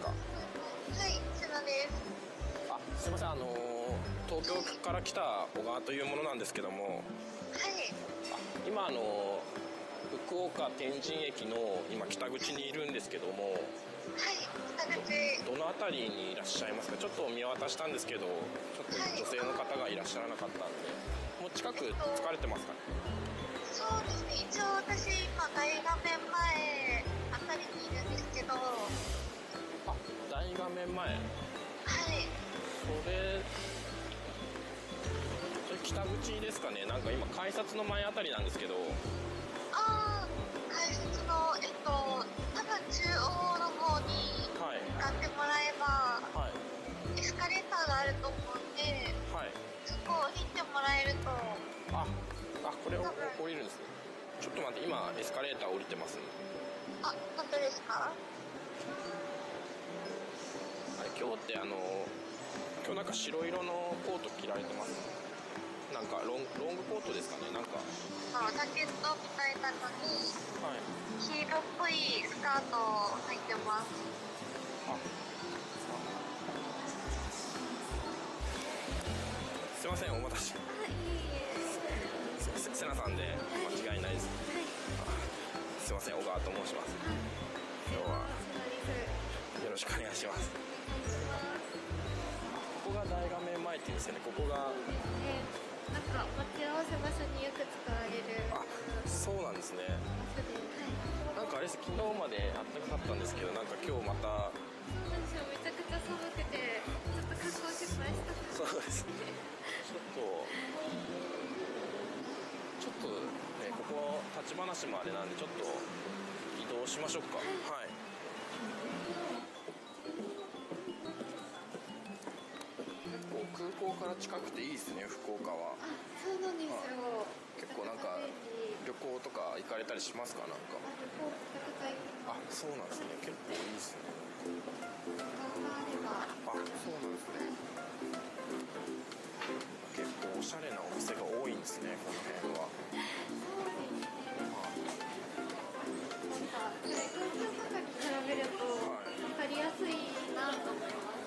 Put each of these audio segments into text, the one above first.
ですか？はい、です。あすいませんあのー東京から来た小川というものなんですけども。はい。あ今あのー福岡天神駅の今北口にいるんですけども。はい、北口。どの辺りにいらっしゃいますか？ちょっと見渡したんですけどちょっと女性の方がいらっしゃらなかったんで。もう近く疲れてますか？ねそうですね、一応私、今、大画面前あたりにいるんですけど、はあ大画面前。い。それそれ北口ですかね。なんか今改札の前あたりなんですけど。あー、改札の、えっと、多分中央の方にはい向かってもらえば、はい。エスカレーターがあると思うんで、はい。そこを引いてもらえると、ああこれを降りるんですね。ちょっと待って今エスカレーター降りてますね。あ、本当ですか？ってあの今日なんか白色のコート着られてます。なんかロンロングコートですかねなんか。あジャケットみたいなのに、はい。黄色っぽいスカートを履いてます。あ。すいませんお待たせ。せなさんで間違いないです。すいません小川と申します。今日はよろしくお願いしますっていうんですよねここが。えなんか待ち合わせ場所によく使われる。あそうなんですね。はい、なんかあれです昨日まであったかかったんですけどなんか今日また。私はめちゃくちゃ寒くてちょっと格好失敗した。そうですね。ちょっとちょっとねここ立ち話もあれなんでちょっと移動しましょうか。はい近くていいですね福岡は。あそうなんですよ。結構なんか旅行とか行かれたりしますかなんか？あそうなんですね。結構いいですね。あそうなんですね。結構おしゃれなお店が多いんですねこの辺は。そうですね。なんかこれ東京とかに比べるとはい。分かりやすいなと思います。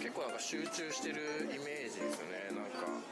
結構なんか集中してるイメージですよねなんか。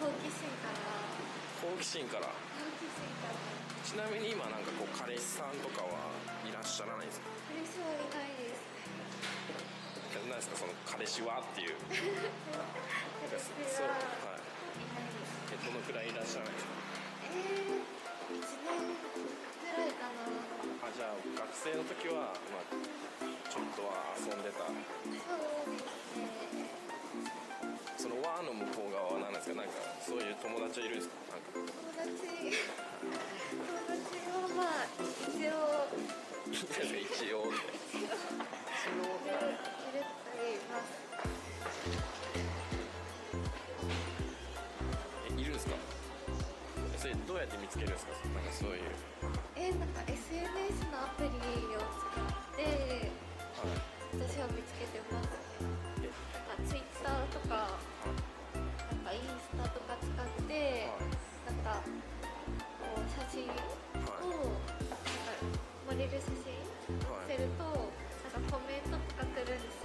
好奇心から 好奇心から好奇心からちなみに今なんかこう彼氏さんとかはいらっしゃらないですか？彼氏はいないです。何ですかその彼氏はっていう。そう。ははいないですえどのくらいいらっしゃらない？ですかえー、1年ぐらいかな。あじゃあ学生の時はまあちょっとは遊んでた。そうですね。その輪の向こう側は何ですか？なんかそういう友達はいるんですか？やって見つけるんですか？なんかそういう。えなんか SNS のアプリを使っては私は見つけてますい。えなんか Twitter とかなんかインスタとか使ってなんかこう写真をなんか盛れる写真はい。載せるとなんかコメントとか来るんです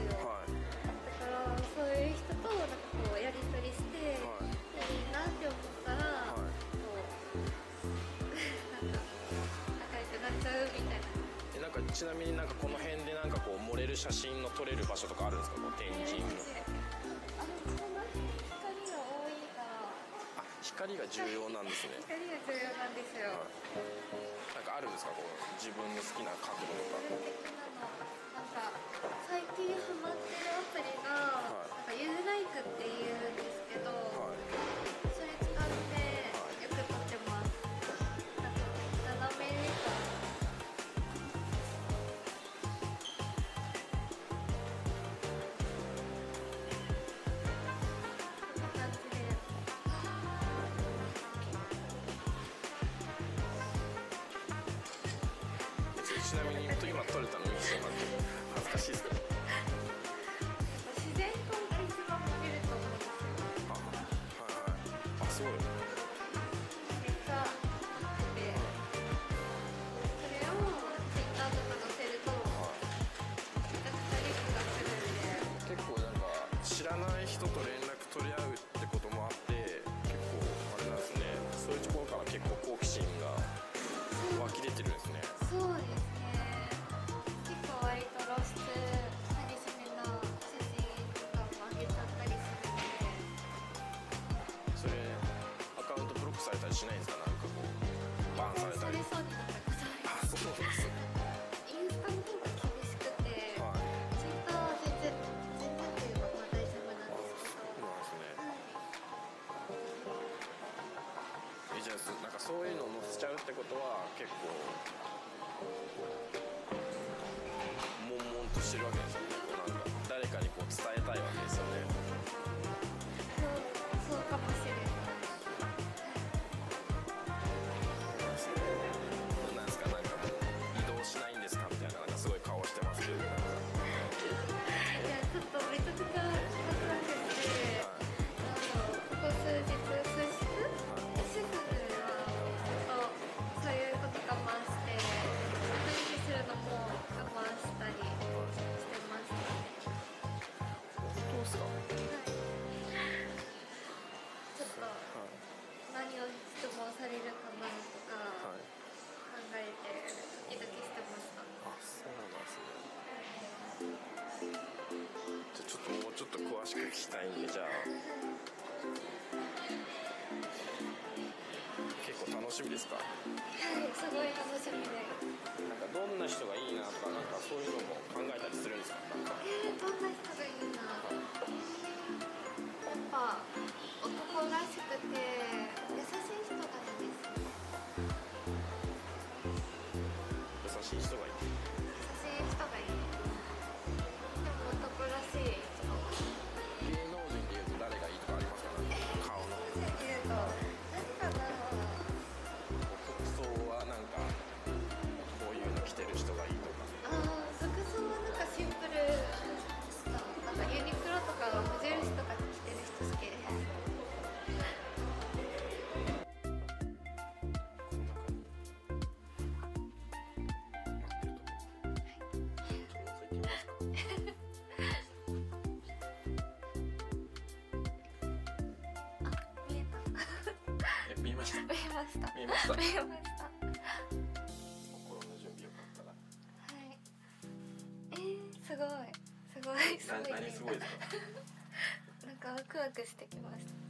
かちなみになんかこの辺でなんかこう漏れる写真の撮れる場所とかあるんですか？こう天神の。あ光が多いからあ光が重要なんですね。光が重要なんですよ。なんかあるんですか？こう自分の好きな角度とか。なんか最近ハマってるアプリが、なんか U ライクっていうんですけど、はいちなみに今撮れたの見せてもらって恥ずかしいですね。自然光が一番見れると思うんですよあはいはい。あすごいしないんですかなんかこうバンされたりされそうそうですりますインスタの方が厳しくてはい。Twitter は全然全然とい。うかまあ大丈夫ですけどそうなんですねはい。えじゃあなんかそうい。うのを載せちゃうってことは結構悶々としてるわけですよ詳しく聞きたいんでじゃあ。結構楽しみですか？はいすごい楽しみでなんかどんな人がいいなとかなんかそういうのも考えたりするんですか？えー、どんな人がいいな。やっぱ男らしくて優しい人がいいです優しい人がました見えました。見えました。見えました。心の準備よかったらはい。えー、すごい。すごい。すごいな何すごいですか？なんかワクワクしてきました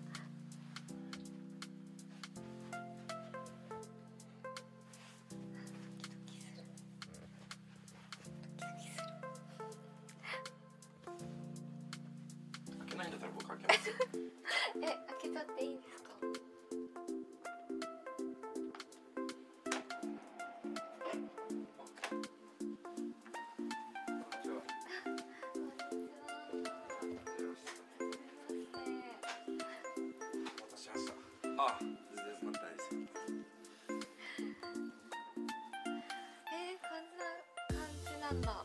あ全然待ってないですよ。えー、こんな感じなんだ。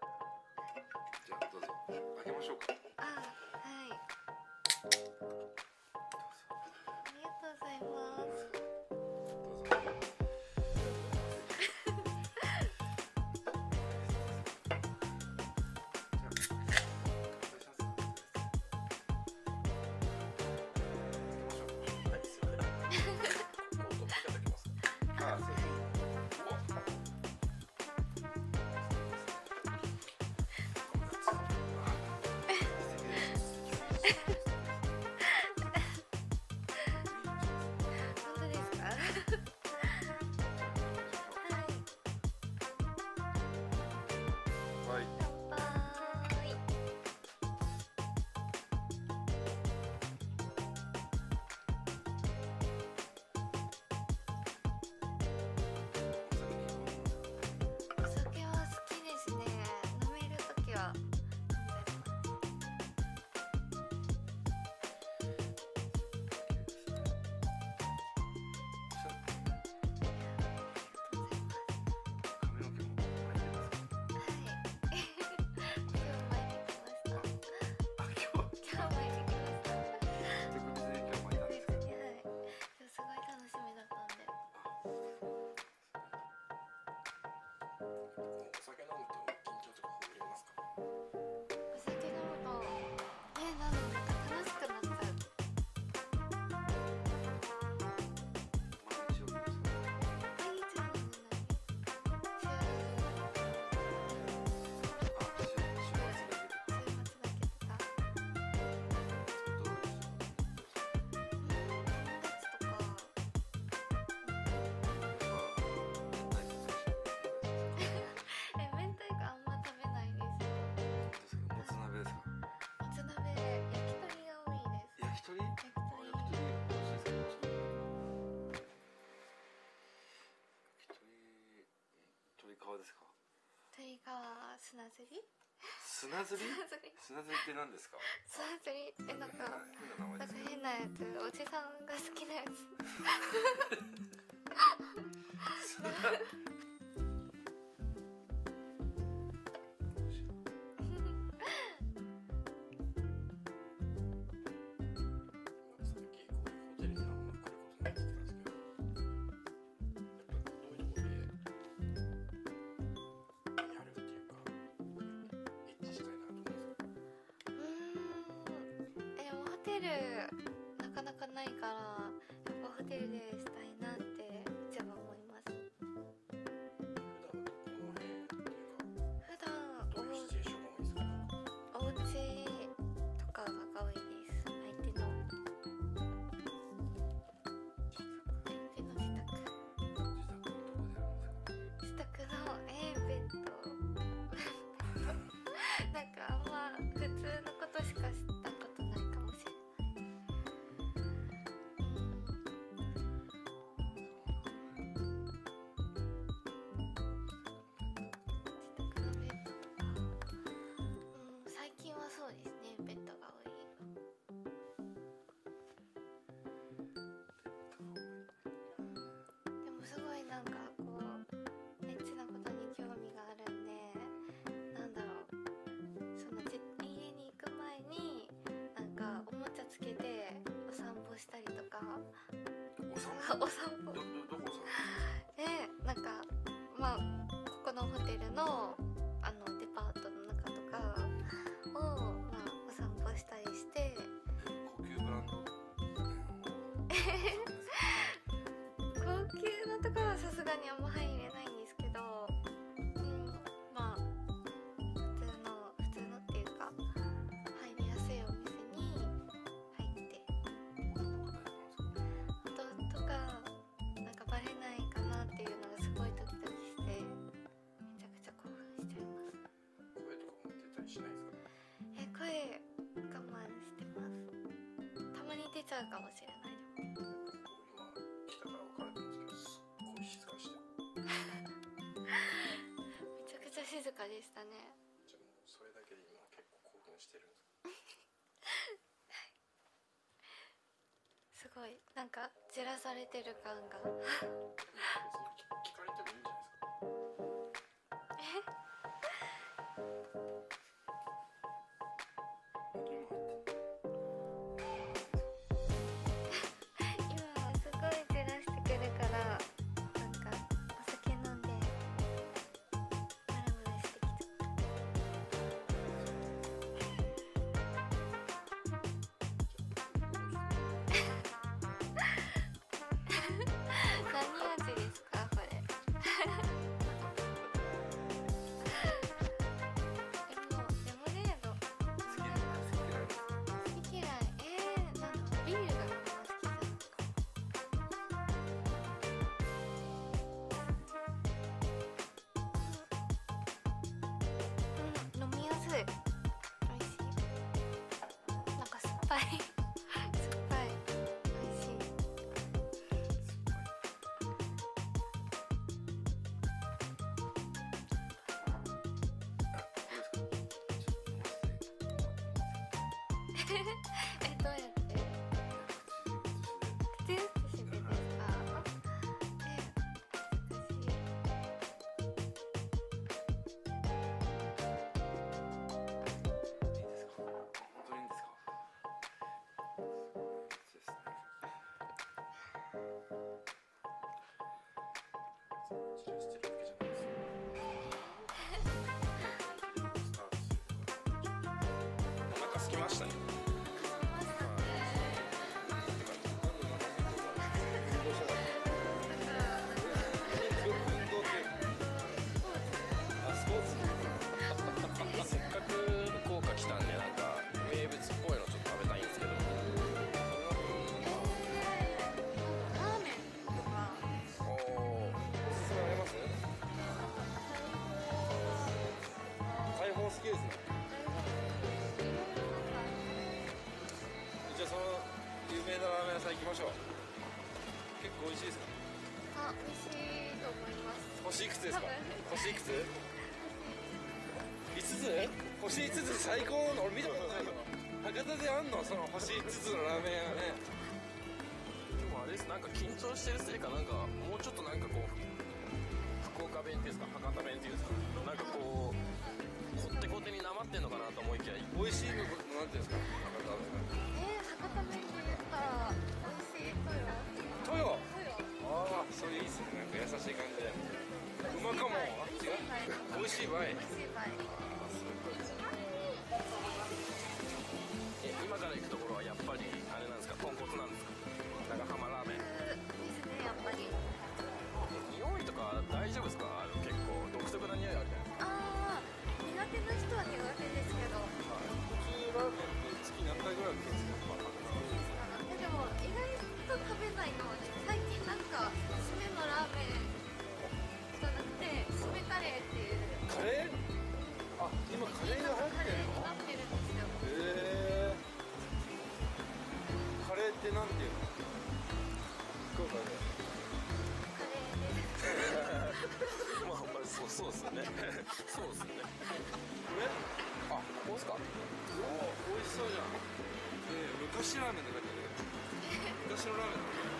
川ですか？鳥川砂釣り？砂釣り？砂釣り。って何ですか？砂釣り？ってなんかなんか変なやつ。おじさんが好きなやつ。るなかなかないから。お散歩。どどこでなんかまあここのホテルのあのデパートの中とかを、まあ、お散歩したりして。高級ブランド れちゃうかもしれない。めちゃくちゃ静かでしたねじゃもそれだけで今結構興奮してるんです、すごいなんかじらされてる感が。ぱい。酸っぱい。美味しい。えどうやる着きましたねましょう。結構美味しいですか？あ美味しいと思います。星いくつですか？星いくつ？5つ？星5つ？最高の俺見たことないよ。博多であんの？その星5つのラーメン屋ね。でもあれです。なんか緊張してるせいかなんかもうちょっとなんかこう福岡弁っていうんですか？博多弁っていうんですか？なんかこうこってこてになまってんのかなと思いきや美味しいのなんていうんですか？博多えー、博多弁かもあ違う美味しいわい美味しい場合え今から行くところはやっぱりあれなんですか豚骨なんですか長浜ラーメン。ですねやっぱり匂いとか大丈夫ですかあの結構独特な匂いあるじゃないですかああ苦手な人は苦手ですけど普通ラーメン。って月何回ぐらい来るんですかえでも意外と食べないのでレーっていう。カレー？あ今カレーが流行ってるの？なってるんですよへえカレーってなんていうの？福岡で。まあまあそうそうですよね。そうですよね。これあここですか？おお美味しそうじゃん。えー、昔ラーメンって書いてある。昔のラーメン